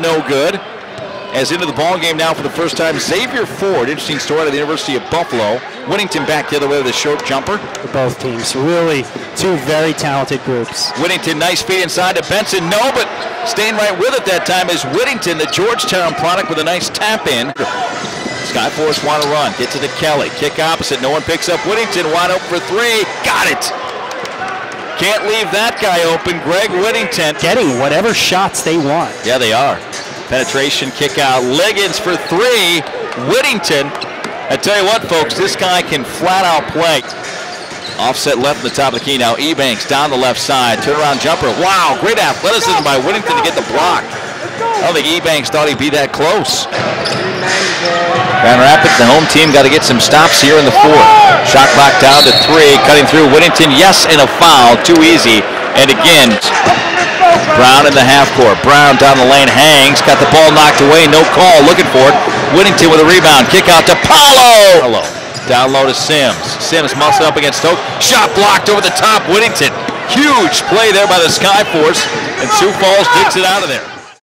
no good. As into the ball game now for the first time, Xavier Ford, interesting story out of the University of Buffalo. Whittington back the other way with a short jumper. For both teams, really two very talented groups. Whittington, nice feed inside to Benson. No, but staying right with it that time is Whittington, the Georgetown product with a nice tap in. Skyforce want to run, get to the Kelly, kick opposite, no one picks up Whittington, wide open for three, got it. Can't leave that guy open, Greg Whittington. Getting whatever shots they want. Yeah, they are. Penetration, kick out, Liggins for three, Whittington. I tell you what, folks, this guy can flat out play. Offset left in the top of the key now. Ebanks down the left side. Turnaround jumper. Wow, great athleticism by Whittington to get the block. I don't think Ebanks thought he'd be that close. Grand Rapids, the home team, got to get some stops here in the fourth. Shot clock down to three, cutting through Whittington. Yes, and a foul, too easy. And again, Brown in the half court. Brown down the lane, hangs, got the ball knocked away, no call, looking for it. Whittington with a rebound, kick out to Paulo. Paulo. Down low to Sims. Sims muscle up against Stoke. Shot blocked over the top. Whittington. Huge play there by the Sky Force. And Sioux Falls digs it out of there.